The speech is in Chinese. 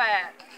对